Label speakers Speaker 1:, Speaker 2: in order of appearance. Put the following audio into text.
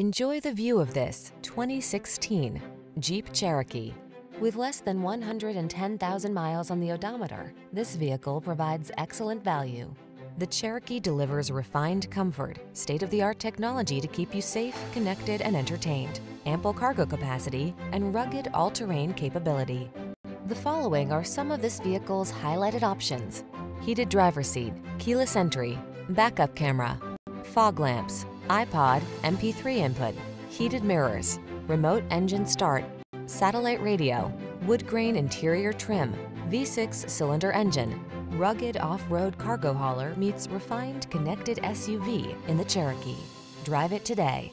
Speaker 1: Enjoy the view of this 2016 Jeep Cherokee. With less than 110,000 miles on the odometer, this vehicle provides excellent value. The Cherokee delivers refined comfort, state-of-the-art technology to keep you safe, connected, and entertained, ample cargo capacity, and rugged all-terrain capability. The following are some of this vehicle's highlighted options. Heated driver seat, keyless entry, backup camera, fog lamps, iPod, MP3 input, heated mirrors, remote engine start, satellite radio, wood grain interior trim, V6 cylinder engine, rugged off-road cargo hauler meets refined connected SUV in the Cherokee. Drive it today.